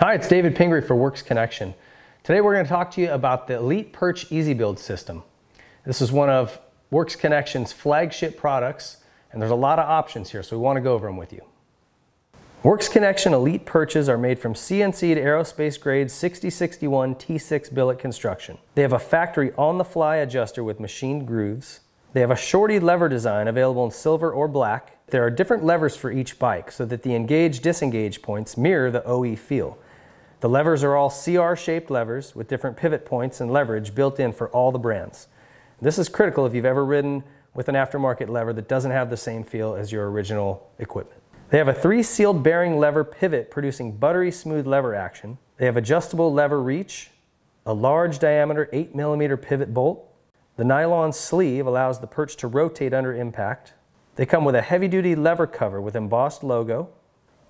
Hi, it's David Pingree for Works Connection. Today we're going to talk to you about the Elite Perch EZ Build system. This is one of Works Connection's flagship products and there's a lot of options here so we want to go over them with you. Works Connection Elite Perches are made from CNC'd aerospace grade 6061 T6 billet construction. They have a factory on-the-fly adjuster with machined grooves. They have a shorty lever design available in silver or black. There are different levers for each bike so that the engage-disengage points mirror the OE feel. The levers are all CR-shaped levers with different pivot points and leverage built in for all the brands. This is critical if you've ever ridden with an aftermarket lever that doesn't have the same feel as your original equipment. They have a three sealed bearing lever pivot producing buttery smooth lever action. They have adjustable lever reach, a large diameter 8 millimeter pivot bolt. The nylon sleeve allows the perch to rotate under impact. They come with a heavy duty lever cover with embossed logo.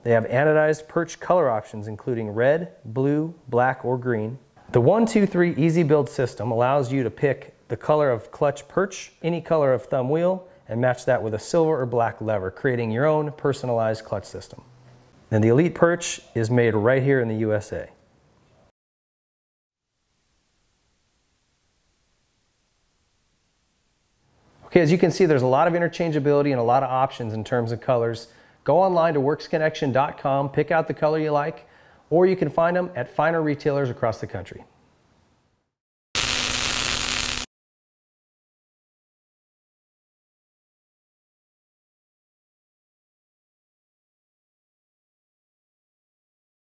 They have anodized perch color options including red, blue, black, or green. The 123 EZ Build system allows you to pick the color of clutch perch, any color of thumb wheel, and match that with a silver or black lever, creating your own personalized clutch system. And the Elite Perch is made right here in the USA. Okay, as you can see, there's a lot of interchangeability and a lot of options in terms of colors. Go online to worksconnection.com, pick out the color you like, or you can find them at finer retailers across the country.